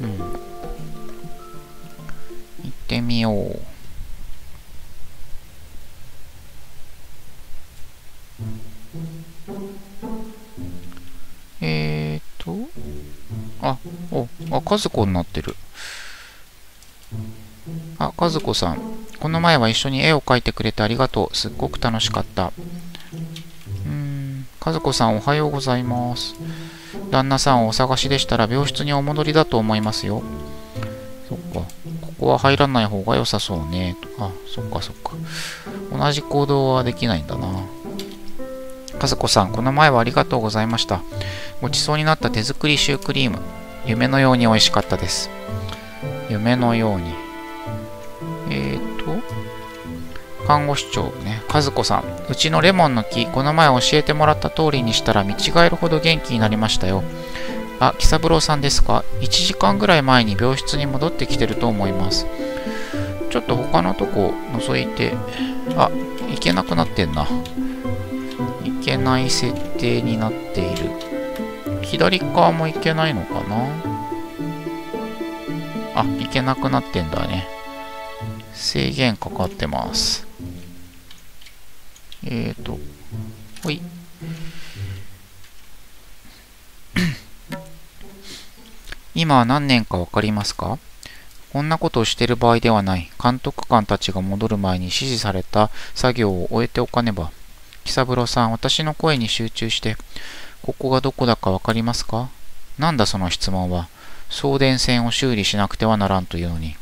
うん。行ってみよう。えーと、あ、お、あ、和子になってる。あ、和子さん。この前は一緒に絵を描いてくれてありがとう。すっごく楽しかった。うん、和子さんおはようございます。旦那さんをお探しでしたら病室にお戻りだと思いますよ。そっか。ここは入らない方が良さそうね。あ、そっかそっか。同じ行動はできないんだな。和子さん、この前はありがとうございました。ごちそうになった手作りシュークリーム。夢のように美味しかったです。夢のように。えーと、看護師長ね、和子さん。うちのレモンの木、この前教えてもらった通りにしたら見違えるほど元気になりましたよ。あ、喜三郎さんですか ?1 時間ぐらい前に病室に戻ってきてると思います。ちょっと他のとこ覗いて、あ、いけなくなってんな。いけない設定になっている。左側もいけないのかな？あ、いけなくなってんだね。制限かかってます。えーと、ほい。今は何年かわかりますか？こんなことをしてる場合ではない。監督官たちが戻る前に指示された作業を終えておかねば。喜三郎さん、私の声に集中して、ここがどこだかわかりますか？なんだその質問は？送電線を修理しなくてはならんというのに。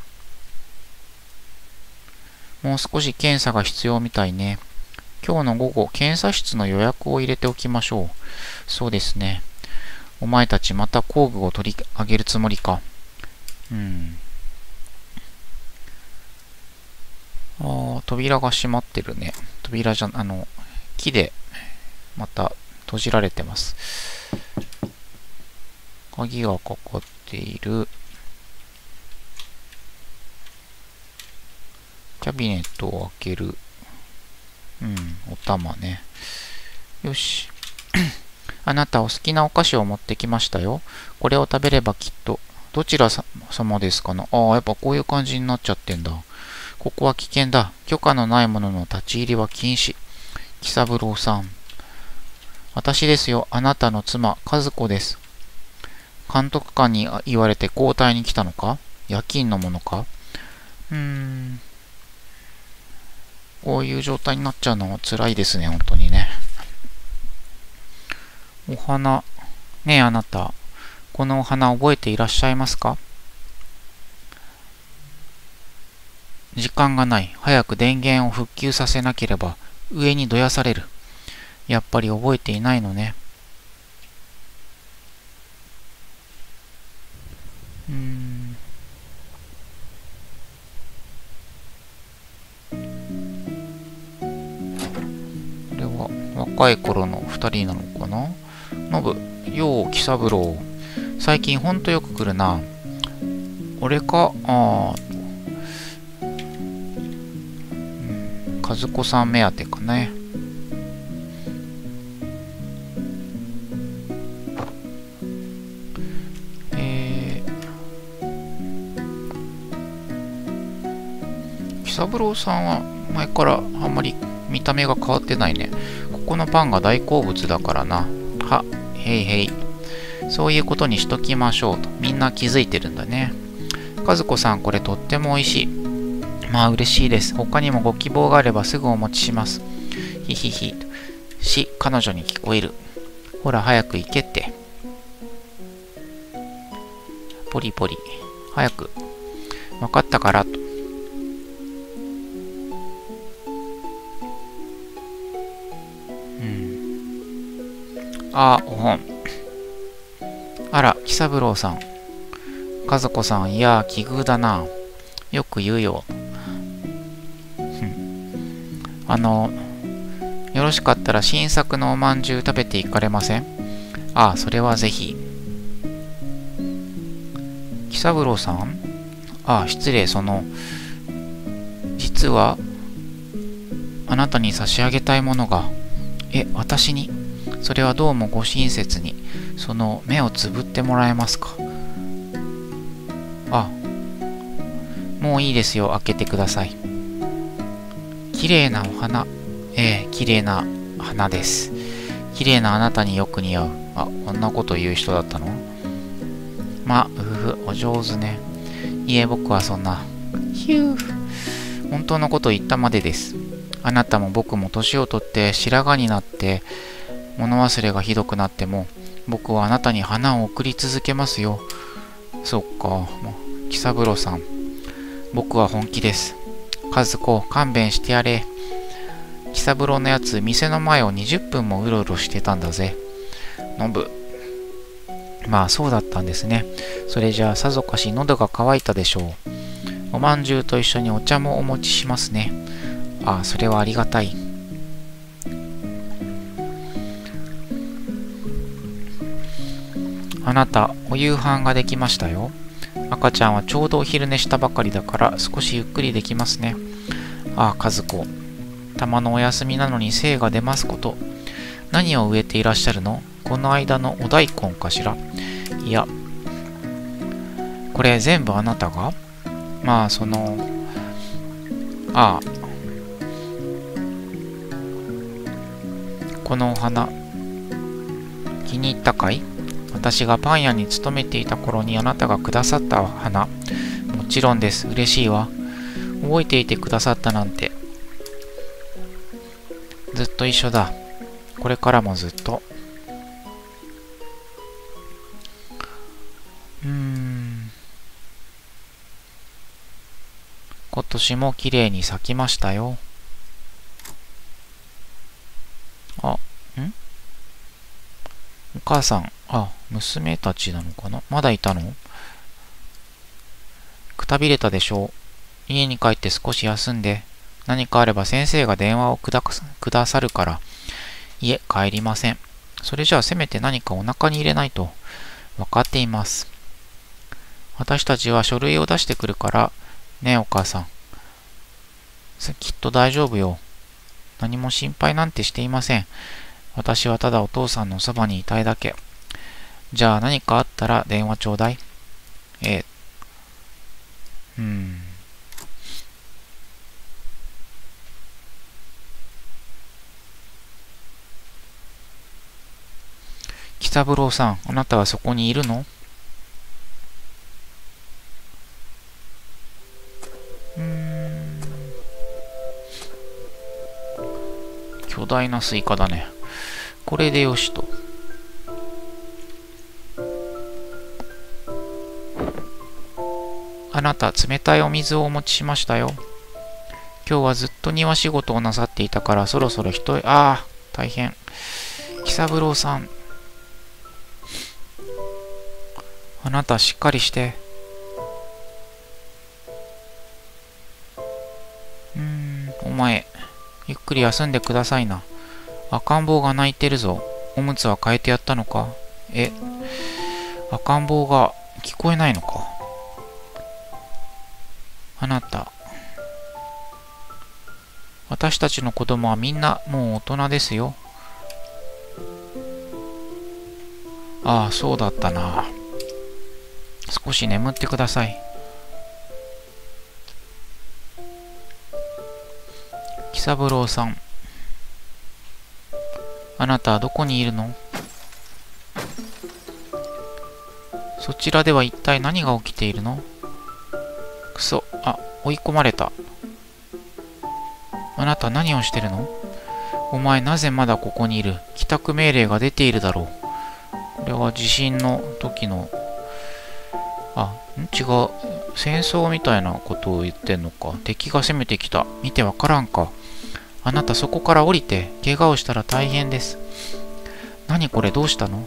もう少し検査が必要みたいね。今日の午後、検査室の予約を入れておきましょう。そうですね。お前たちまた工具を取り上げるつもりか。うん。ああ、扉が閉まってるね。扉じゃ、あの、木でまた閉じられてます。鍵がかかっている。キャビネットを開ける。うん、お玉ね。よし。あなたお好きなお菓子を持ってきましたよ。これを食べればきっと。どちら様ですかな？ああ、やっぱこういう感じになっちゃってんだ。ここは危険だ。許可のないものの立ち入りは禁止。喜三郎さん。私ですよ。あなたの妻、和子です。監督官に言われて交代に来たのか？夜勤のものか？うーん。こういう状態になっちゃうのは辛いですね、本当にね。お花。ねえ、あなた。このお花覚えていらっしゃいますか？時間がない。早く電源を復旧させなければ上にどやされる。やっぱり覚えていないのね。うん。若い頃の二人なのかな？ノブ、よう、喜三郎。最近ほんとよく来るな。俺か、ああ、うん、和子さん目当てかね。えー、喜三郎さんは前からあんまり見た目が変わってないね。このパンが大好物だからな。は、へいへい。そういうことにしときましょうと。みんな気づいてるんだね。和子さん、これとっても美味しい。まあ嬉しいです。他にもご希望があればすぐお持ちします。ひひひ。し、彼女に聞こえる。ほら、早く行けって。ポリポリ。早く。わかったからと。あ、お本。あら、喜三郎さん。和子さん、いや、奇遇だな。よく言うよ。あの、よろしかったら新作のおまんじゅう食べていかれません？ああ、それはぜひ。喜三郎さん？ああ、失礼、その、実は、あなたに差し上げたいものが、え、私に？それはどうもご親切に、その目をつぶってもらえますか？あ、もういいですよ。開けてください。綺麗なお花。ええ綺麗な花です。綺麗なあなたによく似合う。あ、こんなこと言う人だったの？ま、うふ、お上手ね。いえ、僕はそんな。ヒュー。本当のこと言ったまでです。あなたも僕も年を取って白髪になって物忘れがひどくなっても僕はあなたに花を送り続けますよ。そっか、もう、喜三郎さん。僕は本気です。和子、勘弁してやれ。喜三郎のやつ、店の前を20分もうろうろしてたんだぜ。のぶ。まあ、そうだったんですね。それじゃあ、さぞかし喉が渇いたでしょう。おまんじゅうと一緒にお茶もお持ちしますね。ああ、それはありがたい。あなた、お夕飯ができましたよ。赤ちゃんはちょうどお昼寝したばかりだから少しゆっくりできますね。ああ、和子。たまのお休みなのに精が出ますこと。何を植えていらっしゃるの？この間のお大根かしら？いや、これ全部あなたが？まあ、その、ああ、このお花、気に入ったかい？私がパン屋に勤めていた頃にあなたがくださった花。もちろんです。嬉しいわ。覚えていてくださったなんて。ずっと一緒だ。これからもずっと。うーん。今年も綺麗に咲きましたよ。あ、ん？お母さん、娘たちなのかな？まだいたの？くたびれたでしょう。家に帰って少し休んで、何かあれば先生が電話をくだくださるから。いえ、帰りません。それじゃあせめて何かお腹に入れないと。わかっています。私たちは書類を出してくるから、ねえお母さん。きっと大丈夫よ。何も心配なんてしていません。私はただお父さんのそばにいたいだけ。じゃあ何かあったら電話ちょうだい。ええ。うん。喜三郎さん、あなたはそこにいるの？うん。巨大なスイカだね。これでよしと。なた、冷たいお水をお持ちしましたよ。今日はずっと庭仕事をなさっていたから、そろそろ人へ、ああ、大変。喜三郎さん。あなた、しっかりして。うん、お前、ゆっくり休んでくださいな。赤ん坊が泣いてるぞ。おむつは変えてやったのか？え、赤ん坊が聞こえないのか？私たちの子供はみんなもう大人ですよ。ああ、そうだったな。少し眠ってください。喜三郎さん。あなたはどこにいるの？そちらでは一体何が起きているの？くそ、あ、追い込まれた。あなた何をしてるの？お前なぜまだここにいる？帰宅命令が出ているだろう。これは地震の時の、あ、ん？違う。戦争みたいなことを言ってんのか？敵が攻めてきた。見てわからんか。あなたそこから降りて、怪我をしたら大変です。何これ？どうしたの？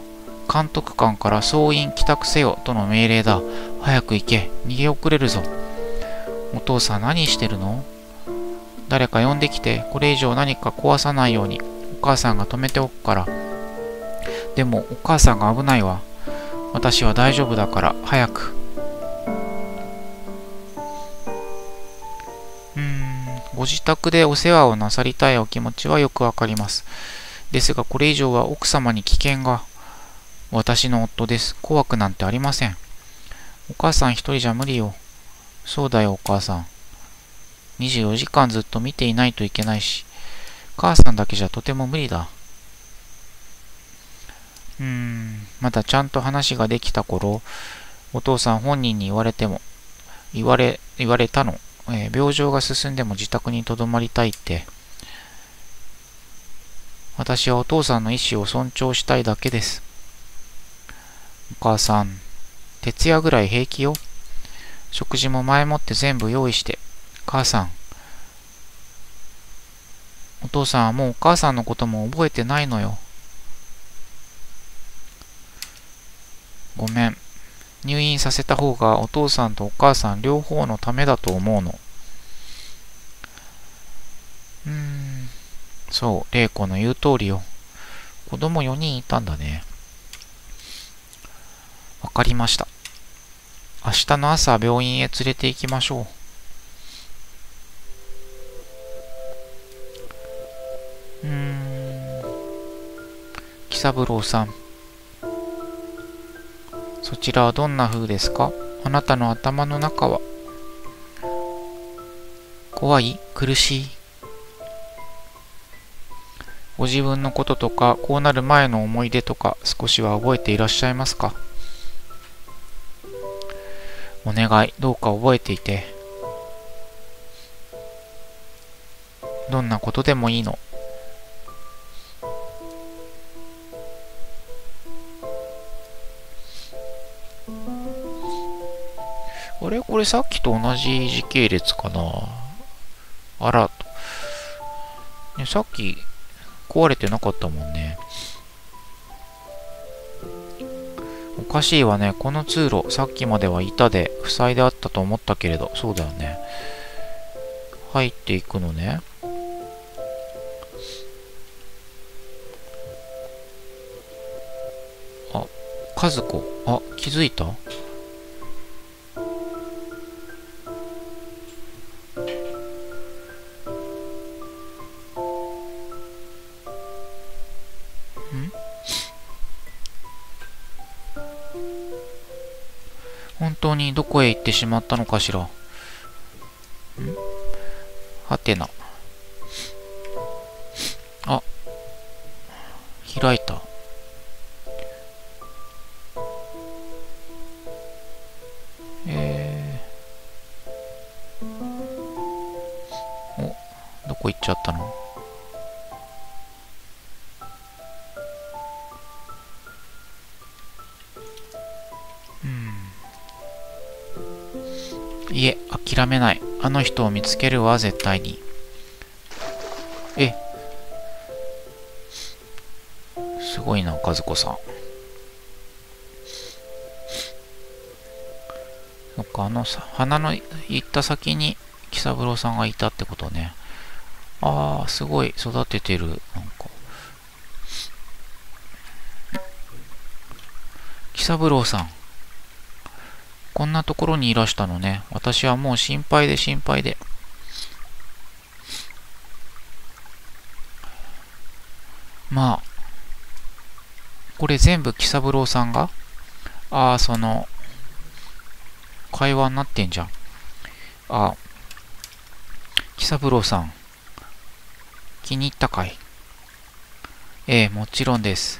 監督官から総員帰宅せよとの命令だ。早く行け。逃げ遅れるぞ。お父さん何してるの？誰か呼んできて、これ以上何か壊さないように、お母さんが止めておくから。でも、お母さんが危ないわ。私は大丈夫だから、早く。うんご自宅でお世話をなさりたいお気持ちはよくわかります。ですが、これ以上は奥様に危険が。私の夫です。怖くなんてありません。お母さん一人じゃ無理よ。そうだよ、お母さん。24時間ずっと見ていないといけないし、母さんだけじゃとても無理だ。うーん、まだちゃんと話ができた頃、お父さん本人に言われても、言われ、言われたの。えー、病状が進んでも自宅に留まりたいって。私はお父さんの意思を尊重したいだけです。お母さん、徹夜ぐらい平気よ。食事も前もって全部用意して。母さん。お父さんはもうお母さんのことも覚えてないのよ。ごめん。入院させた方がお父さんとお母さん両方のためだと思うの。うーん。そう、玲子の言う通りよ。子供4人いたんだね。わかりました。明日の朝病院へ連れて行きましょう。うーん。喜三郎さん。そちらはどんな風ですか？あなたの頭の中は。怖い？苦しい？ご自分のこととか、こうなる前の思い出とか、少しは覚えていらっしゃいますか？お願い、どうか覚えていて。どんなことでもいいの。これさっきと同じ時系列かなあら。ね、さっき壊れてなかったもんね。おかしいわね。この通路、さっきまでは板で塞いであったと思ったけれど、そうだよね。入っていくのね。あ、和子。あ、気づいた？本当にどこへ行ってしまったのかしら？ん？はてな。あ、開いた。の人を見つけるわ、絶対に。え。すごいな、和子さん。そっか、あのさ、花の行った先に、喜三郎さんがいたってことね。ああ、すごい育ててる。なんか。喜三郎さん。こんなところにいらしたのね。私はもう心配で心配で。まあ、これ全部喜三郎さんが？ああ、その、会話になってんじゃん。あ、喜三郎さん、気に入ったかい？ええ、もちろんです。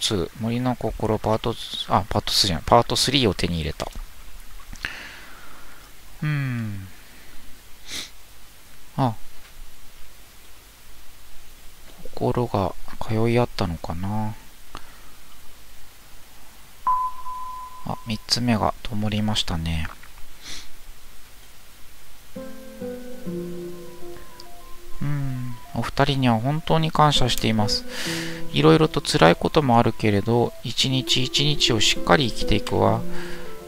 2、森の心パート、あ、パート2じゃない、パート3を手に入れた。うん。あ。心が通い合ったのかな。あ、3つ目が灯りましたね。うん、お二人には本当に感謝しています。いろいろと辛いこともあるけれど、一日一日をしっかり生きていくわ。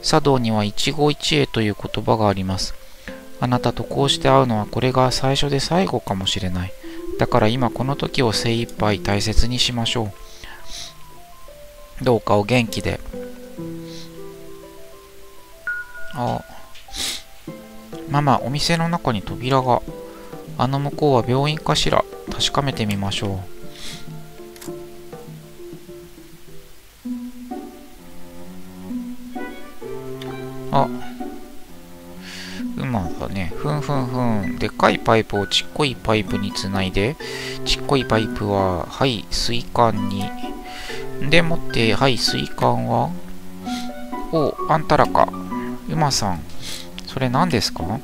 茶道には一期一会という言葉があります。あなたとこうして会うのはこれが最初で最後かもしれない。だから今この時を精一杯大切にしましょう。どうかお元気で。あママ、お店の中に扉が。あの向こうは病院かしら確かめてみましょう。あ、馬だね。ふんふんふん。でっかいパイプをちっこいパイプにつないで、ちっこいパイプは、はい、水管に。でもって、はい、水管はお、あんたらか。馬さん。それ何ですか？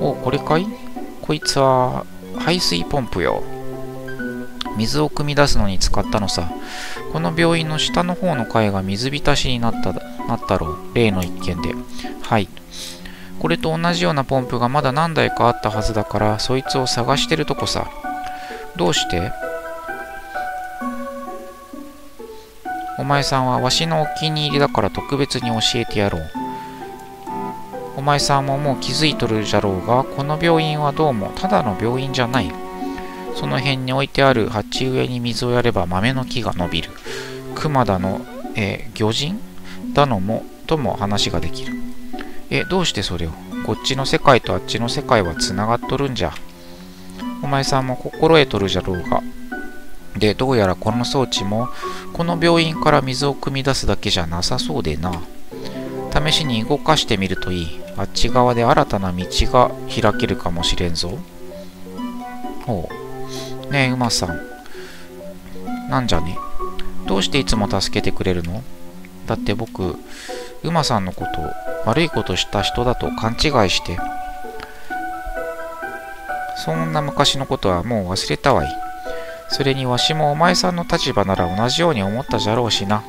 お、これかい？こいつは排水ポンプよ。水を汲み出すのに使ったのさ。この病院の下の方の階が水浸しになったなったろう。例の一件で。はい。これと同じようなポンプがまだ何台かあったはずだから、そいつを探してるとこさ。どうして？お前さんはわしのお気に入りだから特別に教えてやろう。お前さんももう気づいとるじゃろうが、この病院はどうもただの病院じゃない。その辺に置いてある鉢植えに水をやれば豆の木が伸びる。熊田の、え、魚人だのも、とも話ができる。え、どうしてそれを？こっちの世界とあっちの世界はつながっとるんじゃ。お前さんも心得とるじゃろうが。で、どうやらこの装置も、この病院から水を汲み出すだけじゃなさそうでな。試しに動かしてみるといい。あっち側で新たな道が開けるかもしれんぞ。ほう。ねえ、馬さん。なんじゃね。どうしていつも助けてくれるの？だって僕、馬さんのこと、悪いことした人だと勘違いして。そんな昔のことはもう忘れたわい。それにわしもお前さんの立場なら同じように思ったじゃろうしな。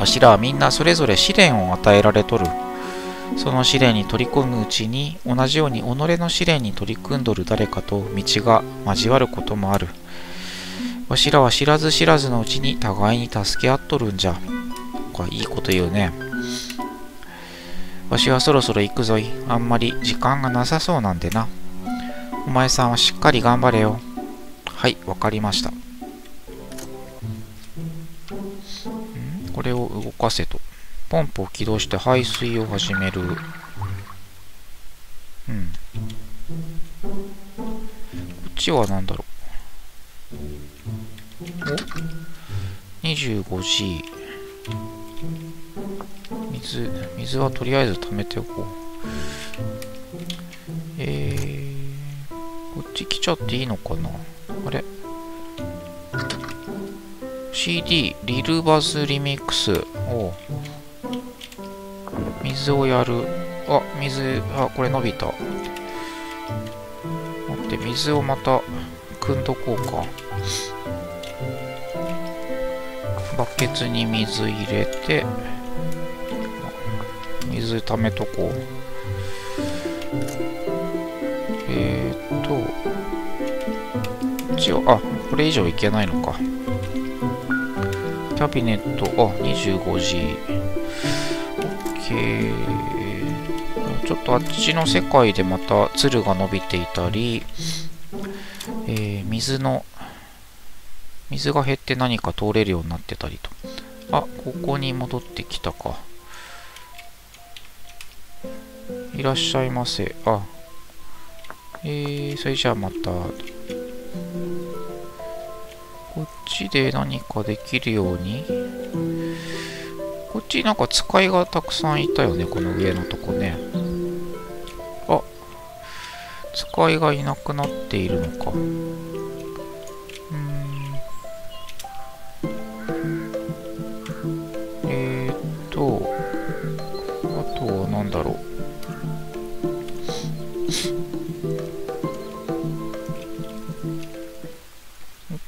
わしらはみんなそれぞれ試練を与えられとる。その試練に取り込むうちに同じように己の試練に取り組んどる誰かと道が交わることもある。わしらは知らず知らずのうちに互いに助け合っとるんじゃ。こいいこと言うね。わしはそろそろ行くぞい。あんまり時間がなさそうなんでな。お前さんはしっかり頑張れよ。はい、わかりました。ん？これを動かせと。ポンプを起動して排水を始める。うん。こっちは何だろう。お ?25G。水、水はとりあえず溜めておこう。えー、こっち来ちゃっていいのかな？あれ ?CD、リルバズリミックス。お水をやる。あ、水、あ、これ伸びた。待って、水をまた、汲んどこうか。バケツに水入れて、水溜めとこう。えー、っと、一応、あ、これ以上いけないのか。キャビネット、あ、25G。ちょっとあっちの世界でまた鶴が伸びていたり、えー、水の、水が減って何か通れるようになってたりと。あ、ここに戻ってきたか。いらっしゃいませ。あ、えー、それじゃあまた、こっちで何かできるようにこっちなんか使いがたくさんいたよねこの上のとこね。あ使いがいなくなっているのか。えー、っとあとは何だろう。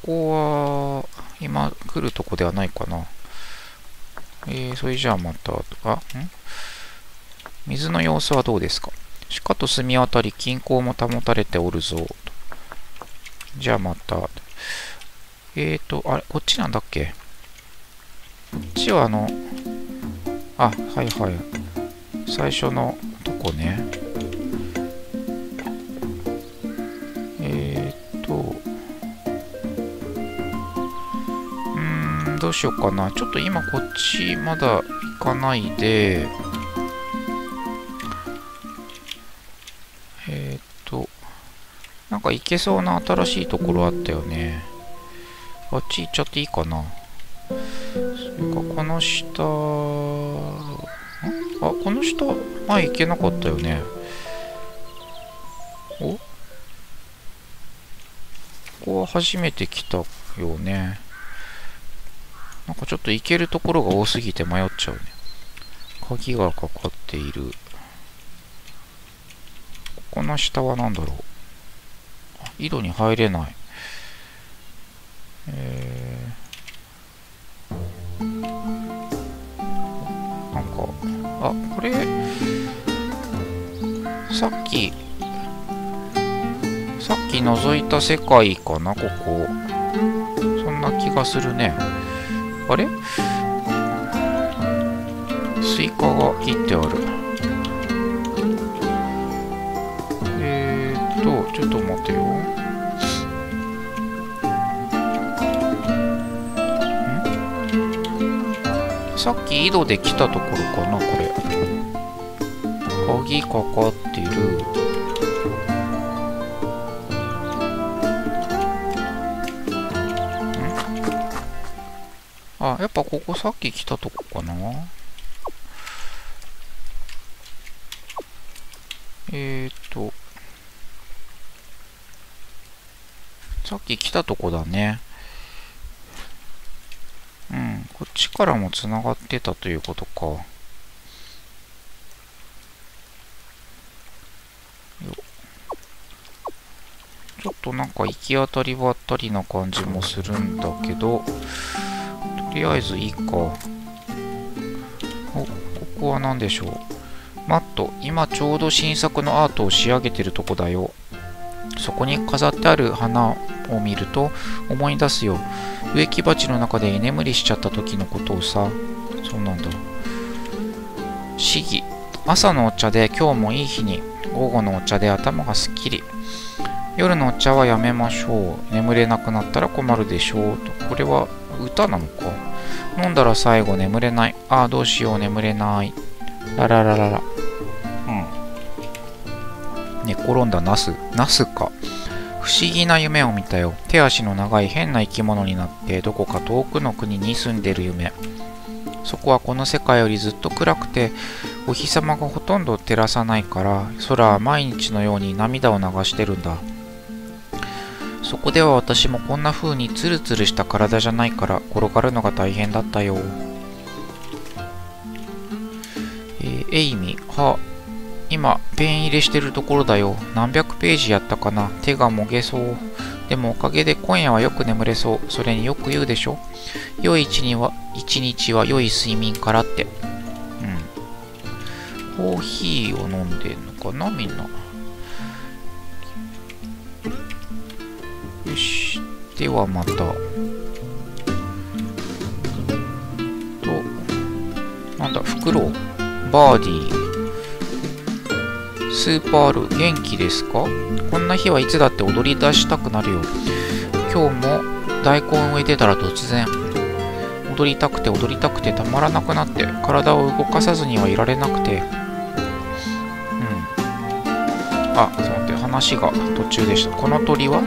ここは今来るとこではないかな。えー、それじゃあまたあん？水の様子はどうですか？鹿と澄み渡り均衡も保たれておるぞ。じゃあまた。えーとあれこっちなんだっけ？こっちはあのあはいはい。最初のとこね。どうしようかな。ちょっと今こっちまだ行かないで。えー、っとなんか行けそうな新しいところあったよね。あっち行っちゃっていいかな。それかこの下あこの下前行けなかったよね。お？ここは初めて来たよね。なんかちょっと行けるところが多すぎて迷っちゃうね。鍵がかかっている。ここの下は何だろう。井戸に入れない。えー、なんかあこれさっきさっき覗いた世界かなここ。そんな気がするね。あれ？スイカが切ってある。えーっとちょっと待てよ。さっき井戸で来たところかなこれ。鍵かかってる。あやっぱここさっき来たとこかな。えー、っと。さっき来たとこだね。うんこっちからもつながってたということか。ちょっとなんか行き当たりばったりな感じもするんだけど。りあえずいいかおここは何でしょう。マット今ちょうど新作のアートを仕上げてるとこだよ。そこに飾ってある花を見ると思い出すよ。植木鉢の中で居眠りしちゃった時のことをさ。そうなんだ。市議朝のお茶で今日もいい日に。午後のお茶で頭がすっきり。夜のお茶はやめましょう。眠れなくなったら困るでしょう。とこれは歌なのか？飲んだら最後眠れない。ああどうしよう眠れない。ラララララ。うん。寝転んだナス。ナスか。不思議な夢を見たよ。手足の長い変な生き物になってどこか遠くの国に住んでる夢。そこはこの世界よりずっと暗くてお日様がほとんど照らさないから空は毎日のように涙を流してるんだ。そこでは私もこんな風にツルツルした体じゃないから転がるのが大変だったよ。えー、エイミ、は、今、ペン入れしてるところだよ。何百ページやったかな。手がもげそう。でもおかげで今夜はよく眠れそう。それによく言うでしょ。良い一日は、一日は良い睡眠からって。うん。コーヒーを飲んでんのかな、みんな。ではまた。と、なんだ、フクロウ。バーディー。スーパール、元気ですか？こんな日はいつだって踊り出したくなるよ。今日も大根植えてたら突然、踊りたくて踊りたくてたまらなくなって体を動かさずにはいられなくてうんあちょっと待って話が途中でしたこの鳥は？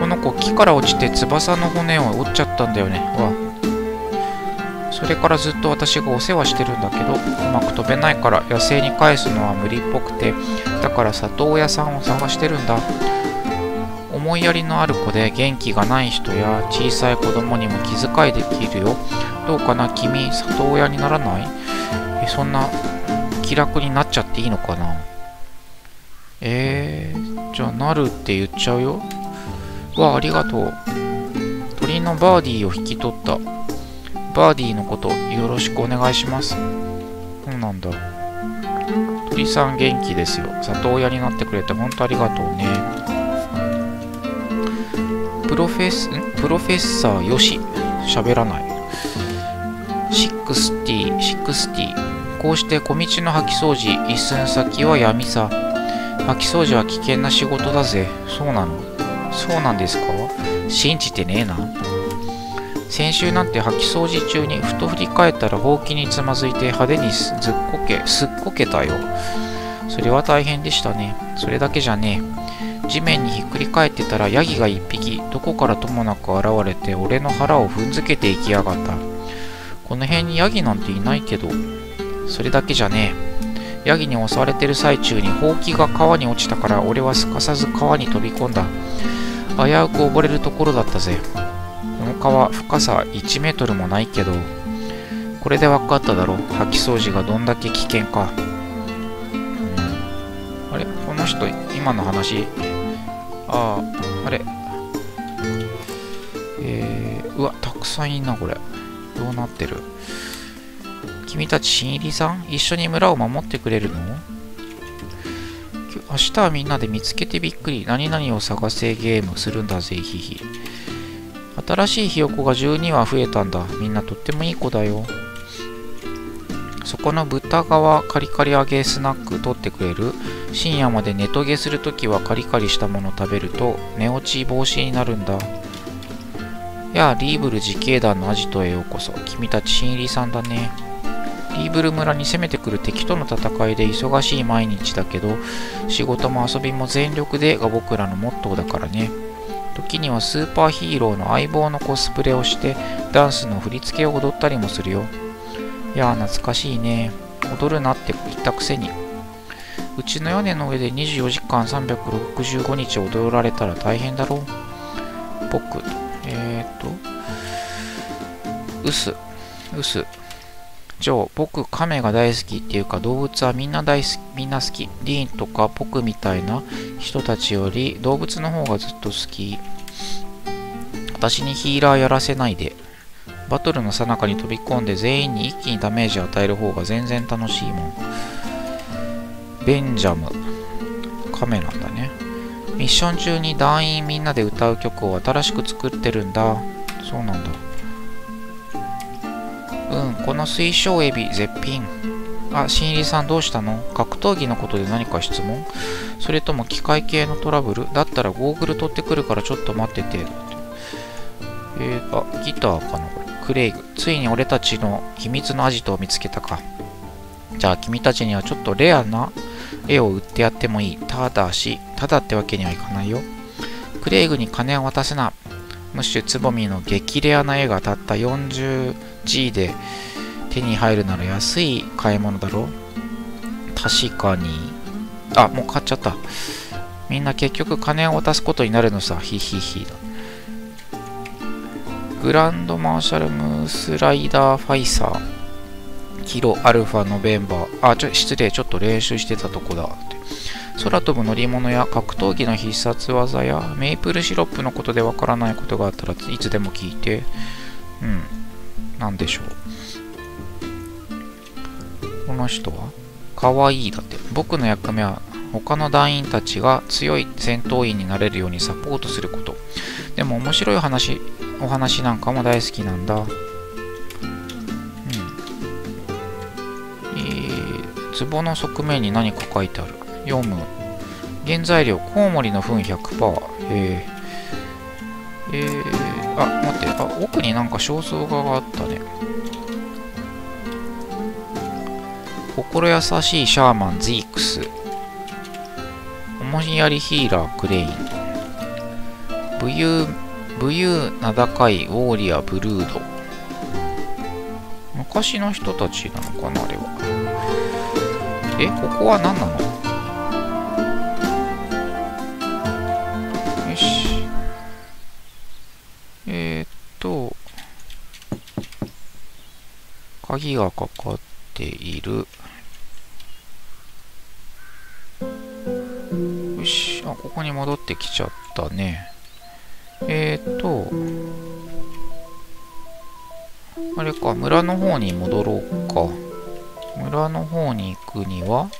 この子木から落ちて翼の骨を折っちゃったんだよね。わ。それからずっと私がお世話してるんだけどうまく飛べないから野生に返すのは無理っぽくてだから里親さんを探してるんだ。思いやりのある子で元気がない人や小さい子供にも気遣いできるよ。どうかな君里親にならない？えそんな気楽になっちゃっていいのかな？えー、じゃあなるって言っちゃうよ。わありがとう。鳥のバーディーを引き取った。バーディーのことよろしくお願いします。そうなんだ。鳥さん元気ですよ。里親になってくれて本当ありがとうね。プロフェスプロフェッサーよし。喋らない。シックスティシックスティこうして小道の掃き掃除一寸先は闇さ。掃き掃除は危険な仕事だぜ。そうなの。そうなんですか？信じてねえな。先週なんて掃き掃除中にふと振り返ったらほうきにつまずいて派手にずっこけすっこけたよ。それは大変でしたね。それだけじゃねえ。地面にひっくり返ってたらヤギが一匹どこからともなく現れて俺の腹を踏んづけていきやがった。この辺にヤギなんていないけどそれだけじゃねえ。ヤギに襲われてる最中にほうきが川に落ちたから俺はすかさず川に飛び込んだ。危うく溺れるところだったぜ。この川深さ1メートルもないけどこれで分かっただろ掃き掃除がどんだけ危険か、あれ？この人今の話？あああれ？えー、うわたくさんいんなこれ。どうなってる？君たち新入りさん？一緒に村を守ってくれるの？明日はみんなで見つけてびっくり。何々を探せゲームするんだぜヒヒ。新しいひよこが12羽増えたんだ。みんなとってもいい子だよ。そこの豚側カリカリ揚げスナック取ってくれる。深夜まで寝トゲするときはカリカリしたもの食べると寝落ち防止になるんだ。やあリーブル自警団のアジトへようこそ。君たち新入りさんだね。リーブル村に攻めてくる敵との戦いで忙しい毎日だけど仕事も遊びも全力でが僕らのモットーだからね。時にはスーパーヒーローの相棒のコスプレをしてダンスの振り付けを踊ったりもするよ。いや懐かしいね。踊るなって言ったくせに。うちの屋根の上で24時間365日踊られたら大変だろう。僕えー、っとうすうす。ジョー、僕、カメが大好きっていうか、動物はみんな大好き、みんな好き。ディーンとか僕みたいな人たちより動物の方がずっと好き。私にヒーラーやらせないで。バトルの最中に飛び込んで全員に一気にダメージを与える方が全然楽しいもん。ベンジャム。カメなんだね。ミッション中に団員みんなで歌う曲を新しく作ってるんだ。そうなんだ。うん、この水晶エビ絶品。あ、新入りさんどうしたの？格闘技のことで何か質問？それとも機械系のトラブル？だったらゴーグル取ってくるからちょっと待ってて。えー、あ、ギターかな？これ。クレイグ。ついに俺たちの秘密のアジトを見つけたか。じゃあ君たちにはちょっとレアな絵を売ってやってもいい。ただし、ただってわけにはいかないよ。クレイグに金を渡せな。ムッシュつぼみの激レアな絵がたった40 G で手に入るなら安い買い物だろ確かに。あ、もう買っちゃった。みんな結局金を渡すことになるのさ。ヒヒヒだ。グランドマーシャルムースライダーファイサー。キロアルファノベンバー。あ、ちょ、失礼。ちょっと練習してたとこだ。空飛ぶ乗り物や格闘技の必殺技やメイプルシロップのことでわからないことがあったらいつでも聞いて。うん。なんでしょう？この人は？かわいいだって。僕の役目は他の団員たちが強い戦闘員になれるようにサポートすること。でも面白い話、お話なんかも大好きなんだ。うん。え、壺の側面に何か書いてある。読む。原材料、コウモリの糞100%。えー、えー、あ、待って、あ、奥になんか肖像画があったね。心優しいシャーマンズイクス。思いやりヒーラークレイン。武勇、武勇名高いウォーリアブルード。昔の人たちなのかなあれは。え、ここは何なの？鍵がかかっている。よし。あここに戻ってきちゃったね。えー、っとあれか村の方に戻ろうか。村の方に行くには